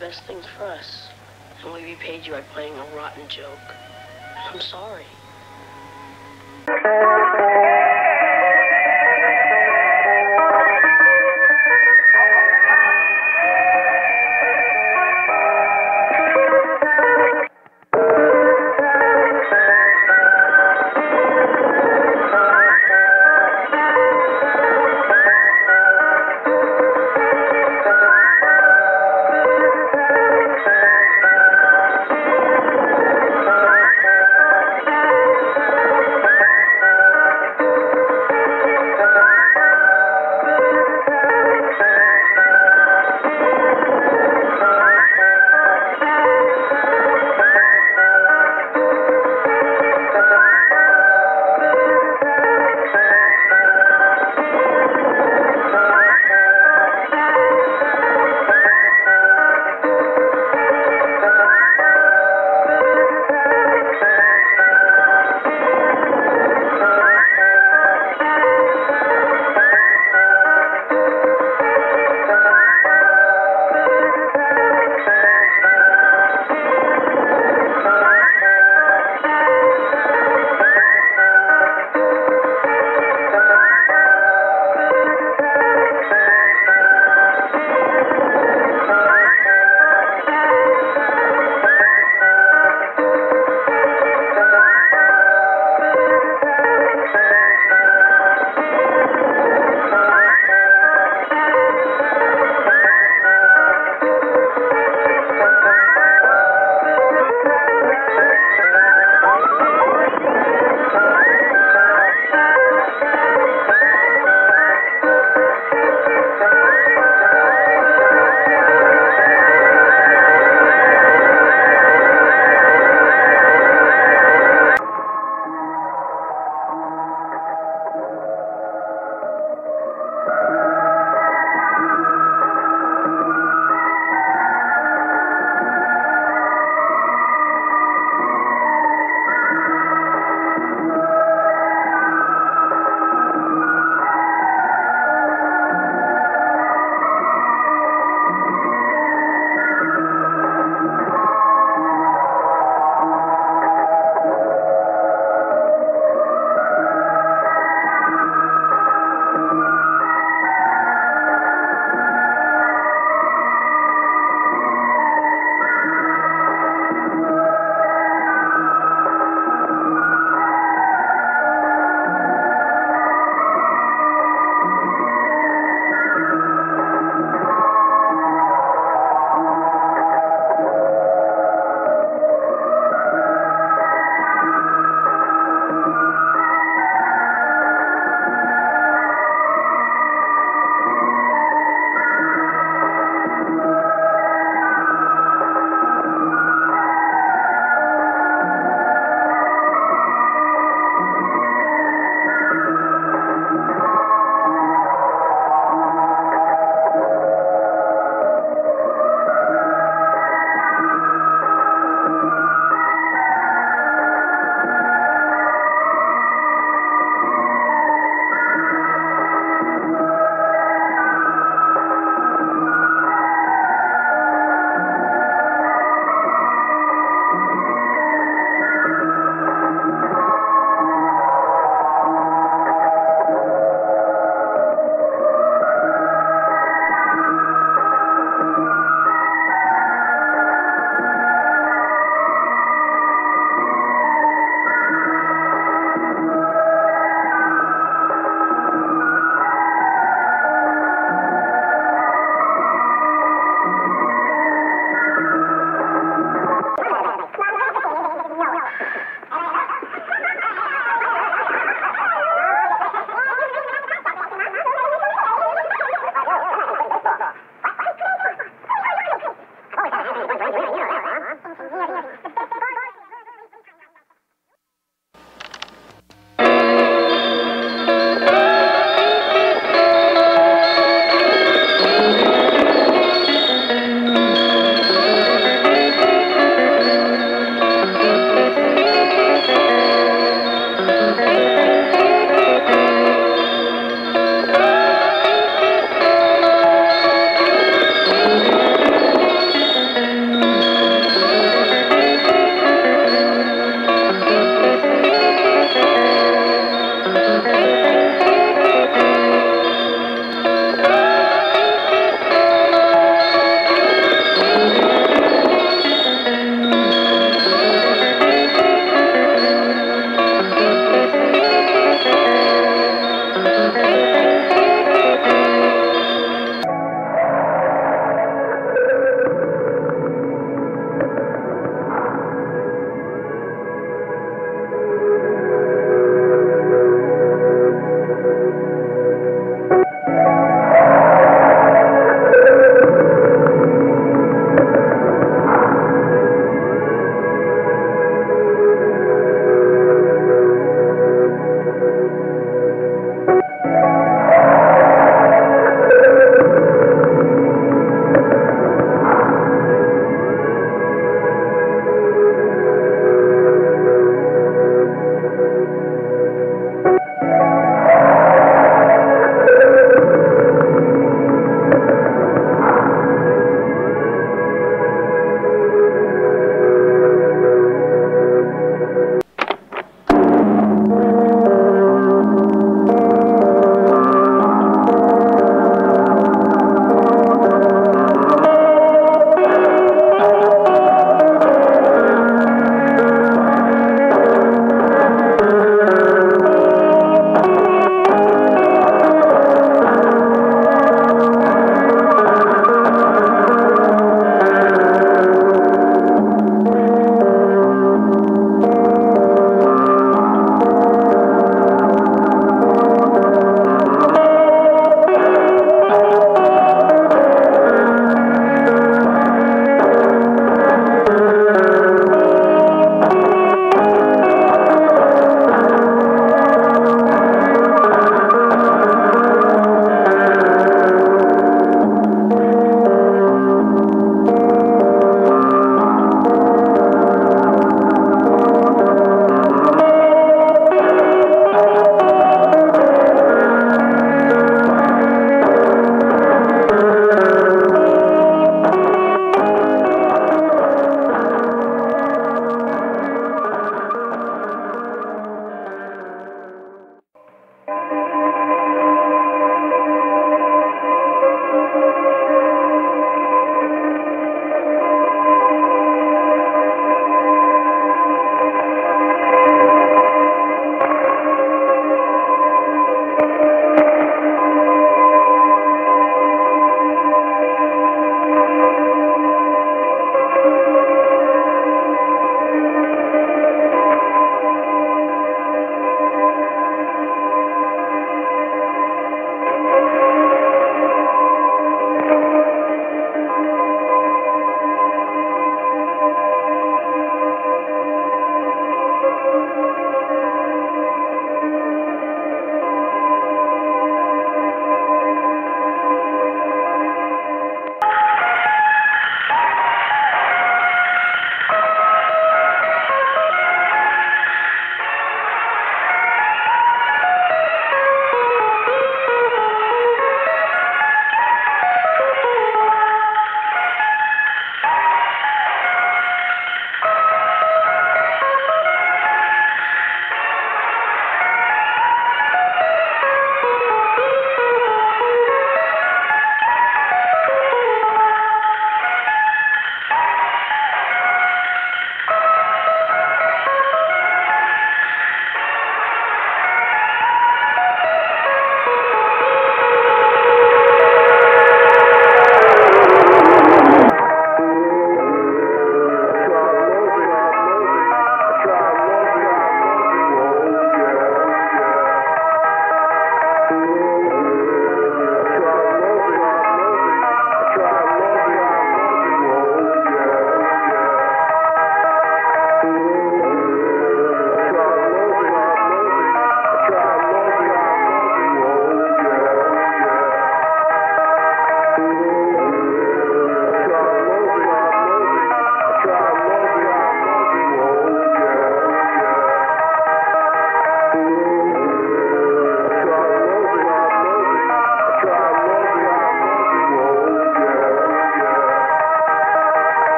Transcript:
best things for us. And we repaid you by playing a rotten joke. I'm sorry.